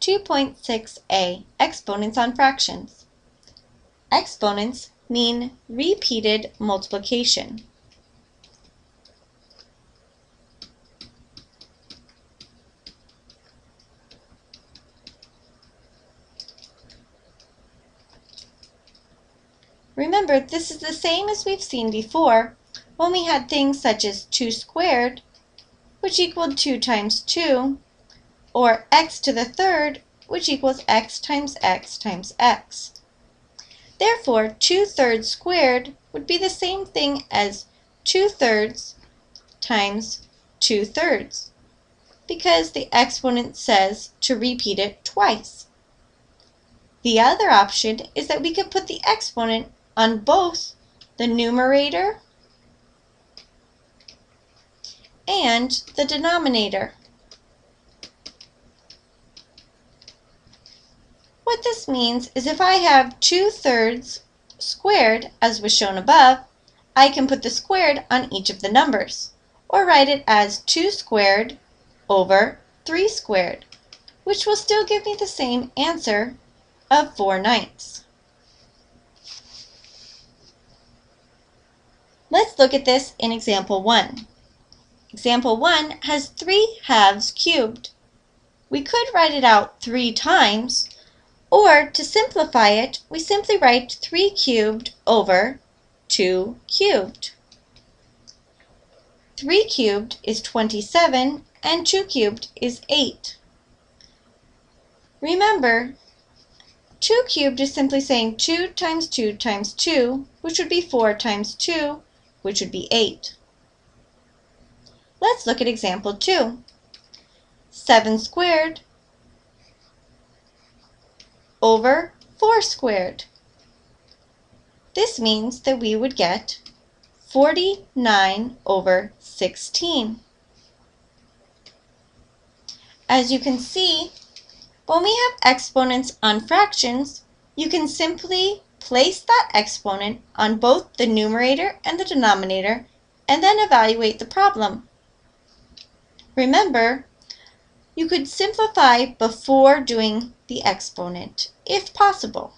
2.6a, exponents on fractions. Exponents mean repeated multiplication. Remember, this is the same as we've seen before when we had things such as 2 squared, which equaled 2 times 2, or x to the third, which equals x times x times x. Therefore, 2 thirds squared would be the same thing as 2 thirds times 2 thirds, because the exponent says to repeat it twice. The other option is that we could put the exponent on both the numerator and the denominator. What this means is if I have 2 thirds squared, as was shown above, I can put the squared on each of the numbers, or write it as 2 squared over 3 squared, which will still give me the same answer of 4 ninths. Let's look at this in example 1. Example 1 has 3 halves cubed. We could write it out 3 times, or to simplify it, we simply write 3 cubed over 2 cubed. 3 cubed is 27 and 2 cubed is 8. Remember, 2 cubed is simply saying 2 times 2 times 2, which would be 4 times 2, which would be 8. Let's look at example 2. 7 squared over 4 squared. This means that we would get 49 over 16. As you can see, when we have exponents on fractions, you can simply place that exponent on both the numerator and the denominator and then evaluate the problem. Remember, you could simplify before doing the exponent, if possible.